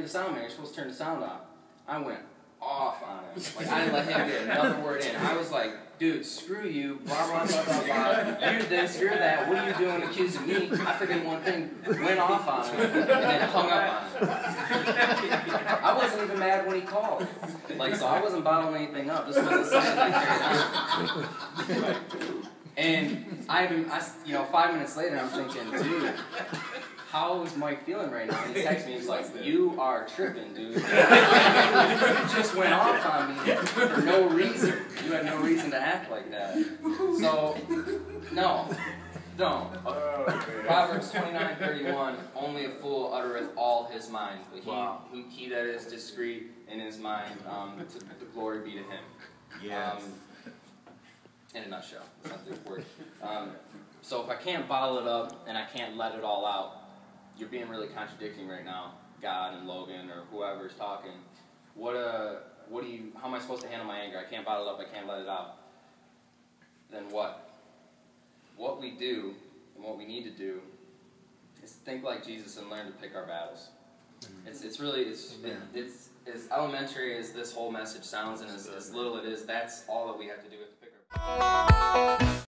you're the sound man. You're supposed to turn the sound off. I went off on him. Like I didn't let him get another word in. I was like, dude, screw you, blah blah blah blah blah. You're this, you're that. What are you doing accusing me? I figured one thing, went off on him, and then hung up on him. I wasn't even mad when he called. Like so, I wasn't bottling anything up. This wasn't something carried on. And I, I, you know, five minutes later, I'm thinking, dude how is Mike feeling right now? And he texts me, he's like, you are tripping, dude. you just went off on me for no reason. You had no reason to act like that. So, no, don't. Proverbs 29, 31, only a fool uttereth all his mind, but he, wow. who, he that is discreet in his mind, um, to, the glory be to him. Yes. Um, in a nutshell, that's not the word. Um, so if I can't bottle it up and I can't let it all out, you're being really contradicting right now, God and Logan or whoever's talking. What uh, what do you? How am I supposed to handle my anger? I can't bottle it up. I can't let it out. Then what? What we do and what we need to do is think like Jesus and learn to pick our battles. Mm-hmm. It's it's really it's it, it's as elementary as this whole message sounds and as, as little it is. That's all that we have to do. Is pick our